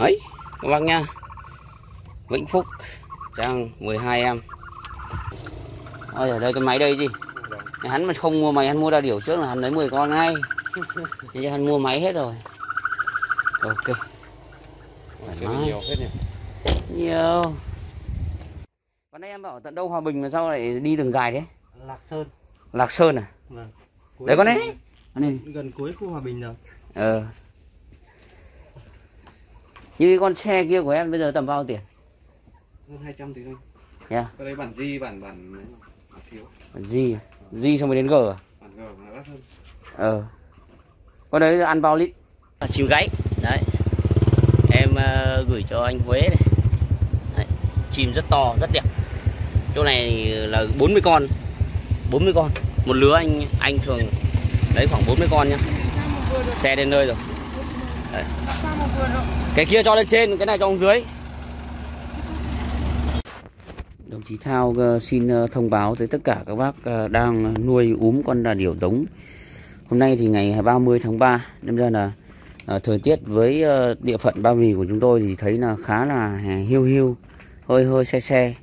Đấy, các bác nha. Vĩnh Phúc, trang 12 em. Ôi, ở đây cái máy đây gì? Hắn mà không mua máy, hắn mua đa điểu trước là hắn lấy 10 con ngay. Bây hắn mua máy hết rồi. Ok. Nhiều hết nhỉ. Nhiều. Còn đây em bảo tận đâu Hòa Bình mà sao lại đi đường dài thế? Lạc Sơn. Lạc Sơn à? Vâng. Cuối Đấy con đấy. Con này. Gần cuối khu Hòa Bình rồi. Ờ. Như cái con xe kia của em bây giờ tầm bao tiền? Hơn 200 tí thôi. Yeah. Cái đấy bản G, bản bản bản thiếu. Bản G à? G xong mới đến G à? Bản G nó đắt hơn. Ờ. Con đấy ăn bao lít? À, chim gáy. Đấy. Em ờ, gửi cho anh Huế này. Đấy. Chim rất to, rất đẹp. Chỗ này là 40 con. 40 con. Một lứa anh anh thường lấy khoảng 40 con nhá. Xe đến nơi rồi. Đấy. Cái kia cho lên trên, cái này cho xuống dưới. Đồng chí Thao ờ, xin ờ, thông báo tới tất cả các bác ờ, đang nuôi úm con đà điểu giống. Hôm nay thì ngày 30 tháng 3, nên ra là thời tiết với địa phận Ba Vì của chúng tôi thì thấy là khá là hiu hiu, hơi hơi se se.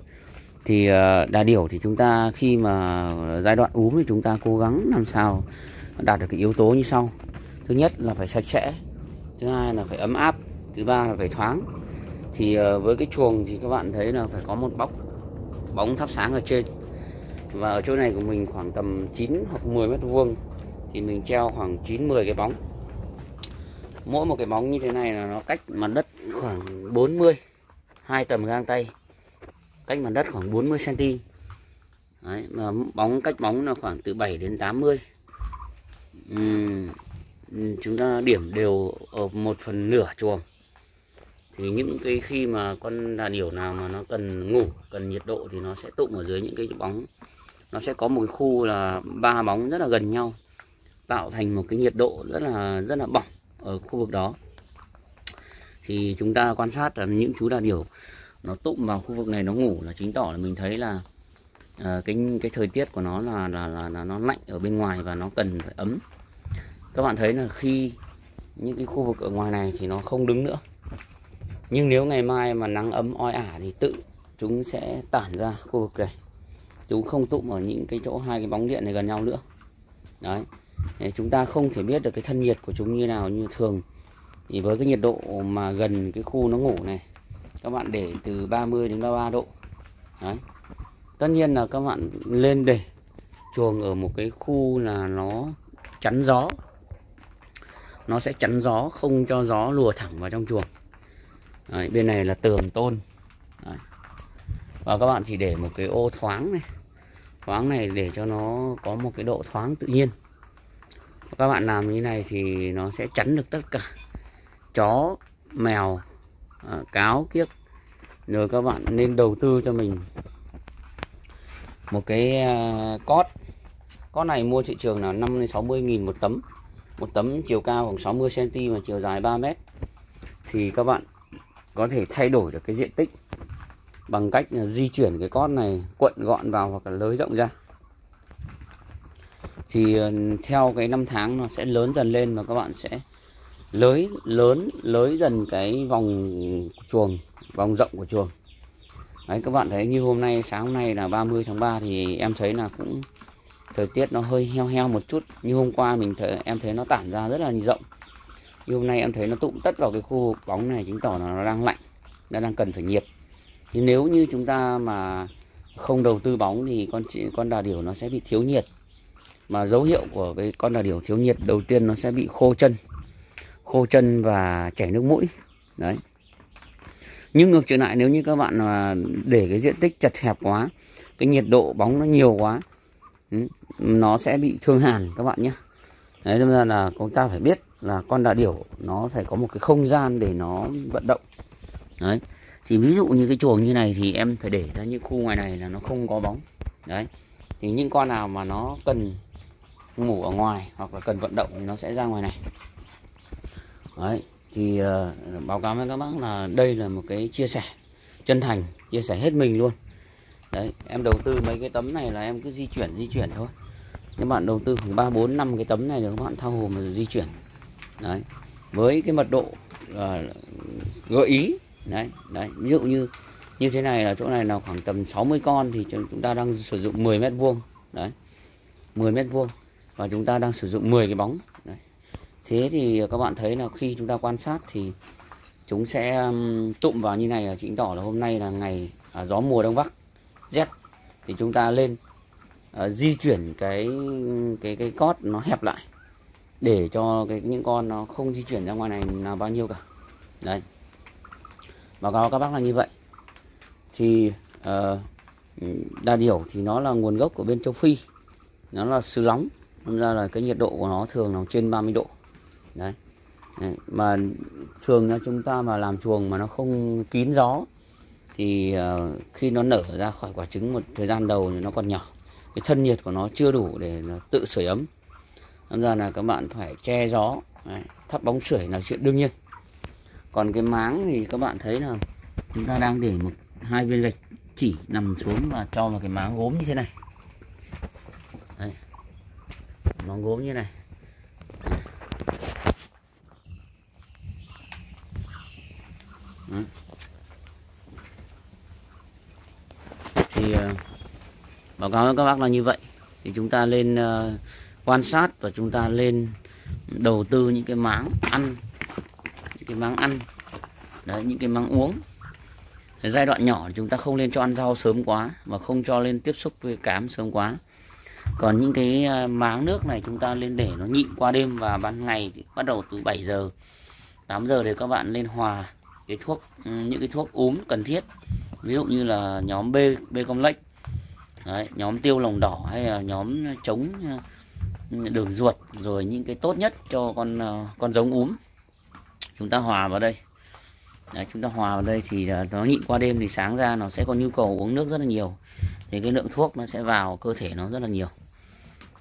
Thì đà điểu thì chúng ta khi mà giai đoạn úm thì chúng ta cố gắng làm sao đạt được cái yếu tố như sau. Thứ nhất là phải sạch sẽ, thứ hai là phải ấm áp, thứ ba là phải thoáng. Thì ờ, với cái chuồng thì các bạn thấy là phải có một bóc bóng thắp sáng ở trên. Và ở chỗ này của mình khoảng tầm 9 hoặc 10 mét vuông thì mình treo khoảng 9 10 cái bóng. Mỗi một cái bóng như thế này là nó cách mặt đất khoảng 40 hai tầm gang tay. Cách mặt đất khoảng 40 cm Đấy, mà bóng cách bóng là khoảng từ 7 đến 80 uhm. Ừ, chúng ta điểm đều ở một phần nửa chuồng. Thì những cái khi mà con đà điểu nào mà nó cần ngủ cần nhiệt độ thì nó sẽ tụng ở dưới những cái bóng. Nó sẽ có một cái khu là ba bóng rất là gần nhau tạo thành một cái nhiệt độ rất là rất là bỏng ở khu vực đó. Thì chúng ta quan sát là những chú đà điểu nó tụng vào khu vực này nó ngủ là chứng tỏ là mình thấy là uh, cái cái thời tiết của nó là, là là là nó lạnh ở bên ngoài và nó cần phải ấm các bạn thấy là khi những cái khu vực ở ngoài này thì nó không đứng nữa. Nhưng nếu ngày mai mà nắng ấm oi ả thì tự chúng sẽ tản ra khu vực này. Chúng không tụm ở những cái chỗ hai cái bóng điện này gần nhau nữa. Đấy. Để chúng ta không thể biết được cái thân nhiệt của chúng như nào như thường. Thì với cái nhiệt độ mà gần cái khu nó ngủ này, các bạn để từ 30 đến 33 độ. Đấy. Tất nhiên là các bạn lên để chuồng ở một cái khu là nó chắn gió nó sẽ chắn gió không cho gió lùa thẳng vào trong chuồng. Đấy, bên này là tường tôn. Đấy. và các bạn chỉ để một cái ô thoáng này. Thoáng này để cho nó có một cái độ thoáng tự nhiên. Các bạn làm như này thì nó sẽ chắn được tất cả. Chó mèo à, cáo kiếc. Rồi các bạn nên đầu tư cho mình một cái à, uh, cót con này mua thị trường là 5 đến 60 nghìn một tấm một tấm chiều cao khoảng 60 cm và chiều dài 3 mét. Thì các bạn có thể thay đổi được cái diện tích bằng cách di chuyển cái cót này cuộn gọn vào hoặc là lới rộng ra. Thì ờ, theo cái năm tháng nó sẽ lớn dần lên và các bạn sẽ lới, lớn, lới dần cái vòng chuồng, vòng rộng của chuồng. Đấy, các bạn thấy như hôm nay, sáng hôm nay là 30 tháng 3 thì em thấy là cũng thời tiết nó hơi heo heo một chút, như hôm qua mình thấy, em thấy nó tản ra rất là rộng. Như hôm nay em thấy nó tụm tất vào cái khu bóng này, chứng tỏ là nó đang lạnh, nó đang cần phải nhiệt. Thì nếu như chúng ta mà không đầu tư bóng thì con chị, con đà điểu nó sẽ bị thiếu nhiệt. Mà dấu hiệu của cái con đà điểu thiếu nhiệt đầu tiên nó sẽ bị khô chân khô chân và chảy nước mũi. Đấy. Nhưng ngược trở lại, nếu như các bạn để cái diện tích chật hẹp quá, cái nhiệt độ bóng nó nhiều quá ừ, nó sẽ bị thương hàn các bạn nhé. Đấy nên ra là chúng ta phải biết là con đà điểu nó phải có một cái không gian để nó vận động. Đấy thì ví dụ như cái chuồng như này thì em phải để ra những khu ngoài này là nó không có bóng. Đấy thì những con nào mà nó cần ngủ ở ngoài hoặc là cần vận động thì nó sẽ ra ngoài này. Đấy thì uh, báo cáo với các bác là đây là một cái chia sẻ chân thành chia sẻ hết mình luôn. Đấy em đầu tư mấy cái tấm này là em cứ di chuyển di chuyển thôi các bạn đầu tư khoảng ba bốn năm cái tấm này thì các bạn thao hồ mà di chuyển. Đấy. Với cái mật độ uh, gợi ý đấy đấy ví dụ như như thế này là chỗ này là khoảng tầm 60 con thì chúng ta đang sử dụng 10 mét vuông đấy 10 mét vuông và chúng ta đang sử dụng 10 cái bóng đấy. thế thì các bạn thấy là khi chúng ta quan sát thì chúng sẽ um, tụm vào như này là chính tỏ là hôm nay là ngày à, gió mùa đông bắc rét thì chúng ta lên Ờ, di chuyển cái cái cái cót nó hẹp lại để cho cái những con nó không di chuyển ra ngoài này là bao nhiêu cả. Đấy. Báo cáo các bác là như vậy. Thì uh, đa điểu thì nó là nguồn gốc của bên châu phi. Nó là xứ nóng nên ra là cái nhiệt độ của nó thường là trên 30 độ. Đấy. đấy mà thường là chúng ta mà làm chuồng mà nó không kín gió thì uh, khi nó nở ra khỏi quả trứng một thời gian đầu thì nó còn nhỏ cái thân nhiệt của nó chưa đủ để nó tự sưởi ấm. Nên ra là các bạn phải che gió đấy, thắp bóng sưởi là chuyện đương nhiên. Còn cái máng thì các bạn thấy là chúng ta đang để một hai viên gạch chỉ nằm xuống và cho vào cái máng gốm như thế này. Đây. máng gốm như này Đó. thì uh, báo cáo với các bác là như vậy. Thì chúng ta lên uh, quan sát và chúng ta lên đầu tư những cái máng ăn những cái máng ăn. Đấy những cái máng uống. Giai đoạn nhỏ chúng ta không nên cho ăn rau sớm quá và không cho lên tiếp xúc với cám sớm quá. Còn những cái ờ, máng nước này chúng ta lên để nó nhịn qua đêm và ban ngày thì bắt đầu từ 7 giờ 8 giờ thì các bạn lên hòa cái thuốc ừ, những cái thuốc úm cần thiết. Ví dụ như là nhóm B B complex Đấy, nhóm tiêu lồng đỏ hay là nhóm chống ờ, đường ruột rồi những cái tốt nhất cho con ờ, con giống úm. Chúng ta hòa vào đây. Đấy, chúng ta hòa vào đây thì ờ, nó nhịn qua đêm thì sáng ra nó sẽ có nhu cầu uống nước rất là nhiều. Thì cái lượng thuốc nó sẽ vào cơ thể nó rất là nhiều.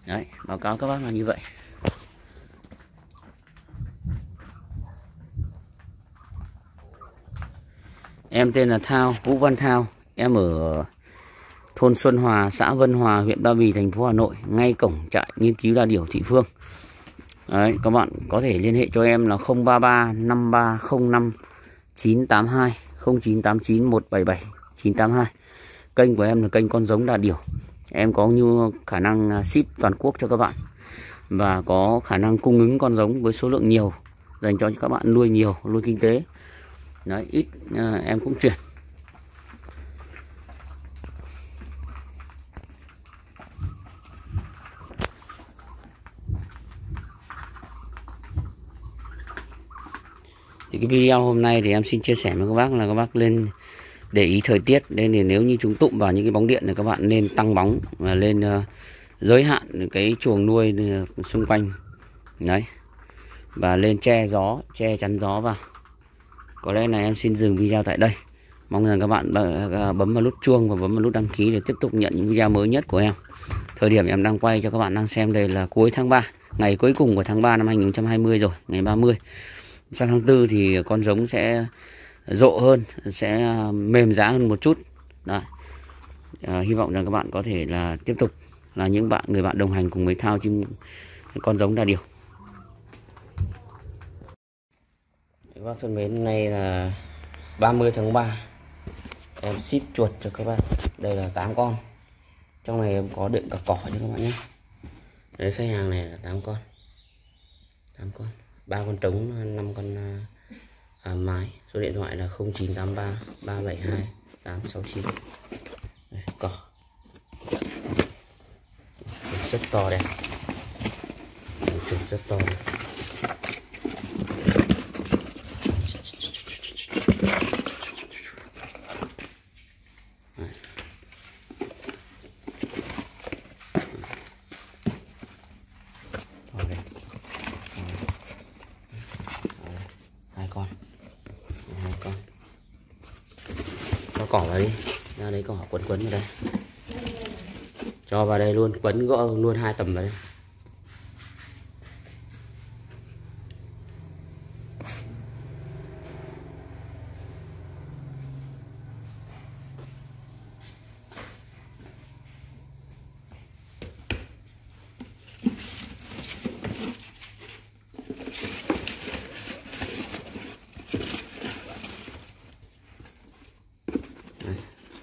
Đấy báo cáo các bác là như vậy. Em tên là Thao Vũ Văn Thao. Em ở thôn Xuân Hòa xã Vân Hòa huyện Ba Vì thành phố Hà Nội ngay cổng trại nghiên cứu đa điểu thị phương. Đấy, các bạn có thể liên hệ cho em là 033 5305 982 0989 177 982 kênh của em là kênh con giống đà điểu em có như khả năng à, ship toàn quốc cho các bạn và có khả năng cung ứng con giống với số lượng nhiều dành cho các bạn nuôi nhiều nuôi kinh tế. Đấy ít à, em cũng chuyển. Thì cái video hôm nay thì em xin chia sẻ với các bác là các bác lên để ý thời tiết. Nên thì nếu như chúng tụm vào những cái bóng điện thì các bạn nên tăng bóng và lên uh, giới hạn cái chuồng nuôi ờ, xung quanh. Đấy. Và lên che gió che chắn gió vào. Có lẽ là em xin dừng video tại đây. Mong rằng các bạn ờ, bấm vào nút chuông và bấm vào nút đăng ký để tiếp tục nhận những video mới nhất của em. Thời điểm em đang quay cho các bạn đang xem đây là cuối tháng 3 ngày cuối cùng của tháng 3 năm 2020 rồi ngày 30 sang tháng tư thì con giống sẽ rộ hơn sẽ à, mềm giá hơn một chút. Đấy. À, hy vọng rằng các bạn có thể là tiếp tục là những bạn người bạn đồng hành cùng với thao chim con giống đa điều. Các bác thân mến nay là 30 tháng 3 em ship chuột cho các bạn. Đây là 8 con. Trong này em có đựng cả cỏ cho các bạn nhé. Đấy khách hàng này là 8 con. 8 con ba con trống năm con à, à, mái. Số điện thoại là 0983 372 869 Đây, cỏ. Rất to đẹp rất to đẹp. Cỏ vào đi. Ra đấy cỏ, quấn quấn vào đây. Cho vào đây luôn, quấn gõ luôn hai tầm vào đây.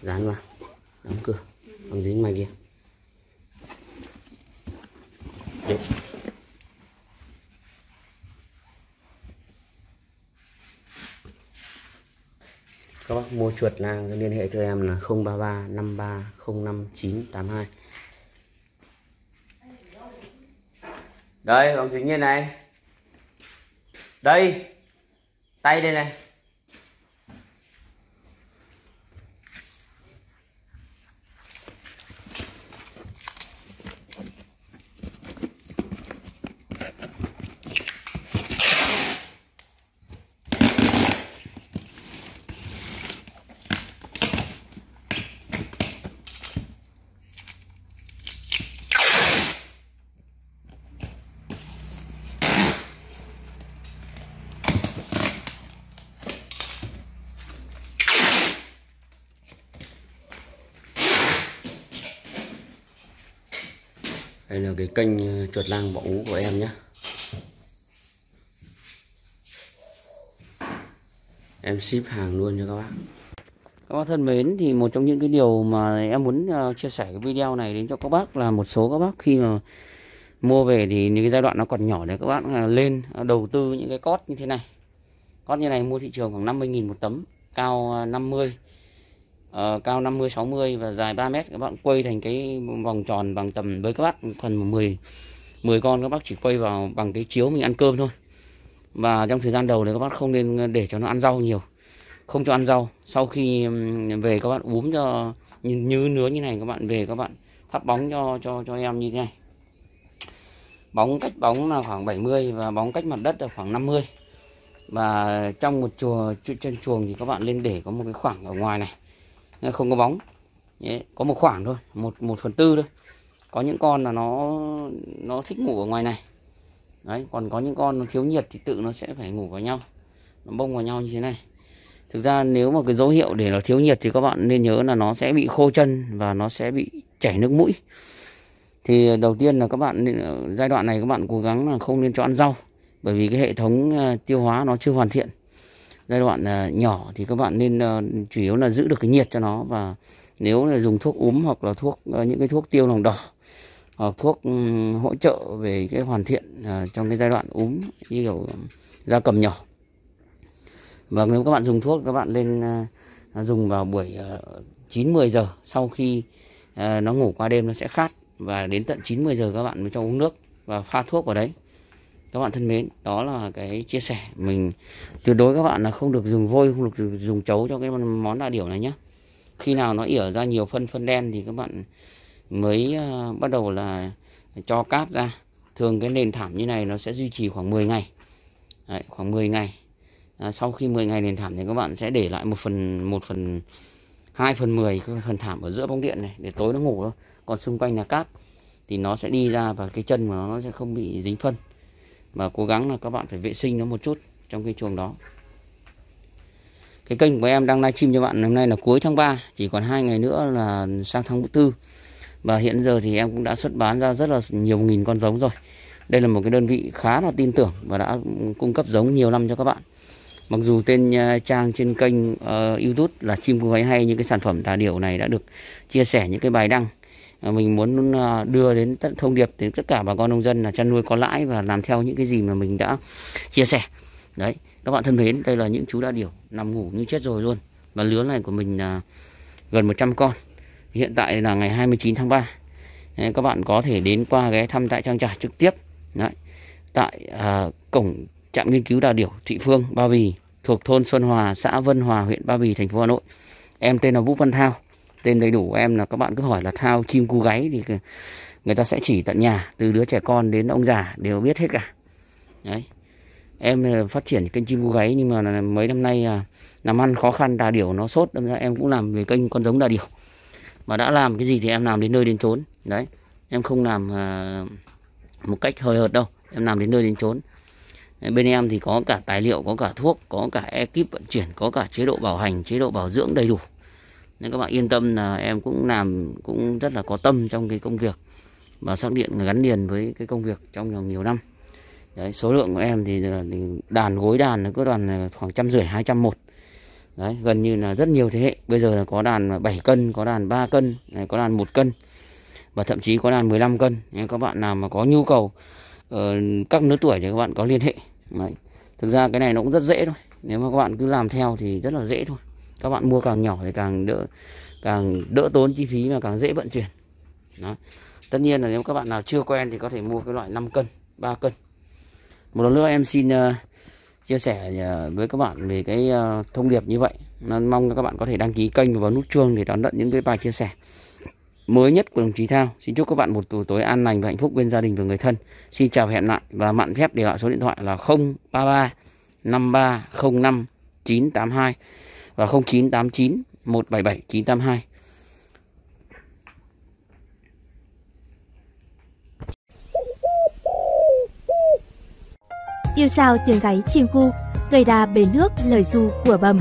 Dán vào. Đóng cửa. Bằng dính ngoài kia. Đấy. các bác mua chuột lang liên hệ cho em là 033 53 05 982 đây bóng dính như này. Đây. Tay đây này. Đây là cái kênh ờ, chuột lang bọ ú của em nhé. Em ship hàng luôn cho các bác. Các bác thân mến, thì một trong những cái điều mà em muốn ờ, chia sẻ cái video này đến cho các bác là một số các bác khi mà mua về thì những cái giai đoạn nó còn nhỏ để các bác ờ, lên đầu tư những cái cót như thế này. Cót như này mua thị trường khoảng 50.000 một tấm, cao 50 uh, cao 50 60 và dài 3 mét. Các bạn quay thành cái vòng tròn bằng tầm với các bác phần 10 10 con các bác chỉ quay vào bằng cái chiếu mình ăn cơm thôi. Và trong thời gian đầu thì các bác không nên để cho nó ăn rau nhiều không cho ăn rau. Sau khi về các bạn uống cho như, như nứa như này các bạn về các bạn thắp bóng cho cho cho em như thế này. Bóng cách bóng là khoảng 70 và bóng cách mặt đất là khoảng 50 và trong một chùa trên chuồng thì các bạn nên để có một cái khoảng ở ngoài này không có bóng. Có một khoảng thôi, một một phần tư thôi. Có những con là nó nó thích ngủ ở ngoài này. Đấy, còn có những con nó thiếu nhiệt thì tự nó sẽ phải ngủ vào nhau. Nó bông vào nhau như thế này. Thực ra nếu mà cái dấu hiệu để nó thiếu nhiệt thì các bạn nên nhớ là nó sẽ bị khô chân và nó sẽ bị chảy nước mũi. Thì đầu tiên là các bạn giai đoạn này các bạn cố gắng là không nên cho ăn rau, bởi vì cái hệ thống à, tiêu hóa nó chưa hoàn thiện giai đoạn à, nhỏ thì các bạn nên ờ, chủ yếu là giữ được cái nhiệt cho nó và nếu là dùng thuốc úm hoặc là thuốc ờ, những cái thuốc tiêu lòng đỏ hoặc thuốc ừ, hỗ trợ về cái hoàn thiện à, trong cái giai đoạn úm như kiểu da cầm nhỏ. Và nếu các bạn dùng thuốc các bạn lên à, dùng vào buổi ờ, 9 10 giờ sau khi nó ngủ qua đêm nó sẽ khát và đến tận 9 10 giờ các bạn mới cho uống nước và pha thuốc vào đấy các bạn thân mến đó là cái chia sẻ. Mình tuyệt đối các bạn là không được dùng vôi không được dùng chấu cho cái món đại điểu này nhé khi nào nó ỉa ra nhiều phân phân đen thì các bạn mới uh, bắt đầu là cho cát ra. Thường cái nền thảm như này nó sẽ duy trì khoảng 10 ngày. Đấy, khoảng 10 ngày. À, sau khi 10 ngày nền thảm thì các bạn sẽ để lại một phần một phần 2 phần 10 cái phần thảm ở giữa bóng điện này để tối nó ngủ thôi. Còn xung quanh là cát thì nó sẽ đi ra và cái chân của nó sẽ không bị dính phân và cố gắng là các bạn phải vệ sinh nó một chút trong cái chuồng đó. Cái kênh của em đang livestream cho bạn hôm nay là cuối tháng 3 chỉ còn hai ngày nữa là sang tháng tư. Và hiện giờ thì em cũng đã xuất bán ra rất là nhiều nghìn con giống rồi. Đây là một cái đơn vị khá là tin tưởng và đã cung cấp giống nhiều năm cho các bạn. Mặc dù tên ờ, trang trên kênh uh, youtube là chim cô gái hay những cái sản phẩm đà điểu này đã được chia sẻ những cái bài đăng. À, mình muốn à, đưa đến thông điệp đến tất cả bà con nông dân là chăn nuôi có lãi và làm theo những cái gì mà mình đã chia sẻ. Đấy các bạn thân mến đây là những chú đa điểu nằm ngủ như chết rồi luôn. Và lứa này của mình là gần 100 con. Hiện tại là ngày 29 tháng 3 đấy, các bạn có thể đến qua ghé thăm tại trang trại trực tiếp. Đấy, tại à, cổng trạm nghiên cứu đà điểu Thụy Phương Ba Vì thuộc thôn Xuân Hòa xã Vân Hòa huyện Ba Vì thành phố Hà Nội. Em tên là Vũ Văn Thao tên đầy đủ của em là các bạn cứ hỏi là thao chim cu gáy thì người ta sẽ chỉ tận nhà từ đứa trẻ con đến ông già đều biết hết cả. Đấy. Em ờ, phát triển kênh chim cu gáy nhưng mà mấy năm nay à, làm ăn khó khăn đà điểu nó sốt đâm ra em cũng làm về kênh con giống đà điểu. Mà đã làm cái gì thì em làm đến nơi đến chốn. Đấy. Em không làm uh, một cách hời hợt đâu em làm đến nơi đến chốn. Bên em thì có cả tài liệu có cả thuốc có cả ekip vận chuyển có cả chế độ bảo hành chế độ bảo dưỡng đầy đủ nên các bạn yên tâm là em cũng làm cũng rất là có tâm trong cái công việc và xác điện gắn liền với cái công việc trong nhiều nhiều năm. Đấy, số lượng của em thì, là đàn gối đàn nó cứ đoàn khoảng trăm rưỡi hai trăm một. Đấy gần như là rất nhiều thế hệ. Bây giờ là có đàn 7 cân có đàn 3 cân có đàn một cân và thậm chí có đàn 15 cân. Nên các bạn nào mà có nhu cầu ở các lứa tuổi thì các bạn có liên hệ. Đấy. thực ra cái này nó cũng rất dễ thôi. Nếu mà các bạn cứ làm theo thì rất là dễ thôi các bạn mua càng nhỏ thì càng đỡ càng đỡ tốn chi phí và càng dễ vận chuyển đó. tất nhiên là nếu các bạn nào chưa quen thì có thể mua cái loại 5 cân 3 cân một lần nữa em xin uh, chia sẻ uh, với các bạn về cái uh, thông điệp như vậy nên mong các bạn có thể đăng ký kênh và vào nút chuông để đón nhận những cái bài chia sẻ mới nhất của đồng chí Thao. Xin chúc các bạn một buổi tối an lành và hạnh phúc bên gia đình và người thân. Xin chào và hẹn lại và mạn phép để lại số điện thoại là 033 5305 982 và 0989 177 982. Yêu sao tiếng gáy chim cu, gầy đà bể nước lời du của bầm.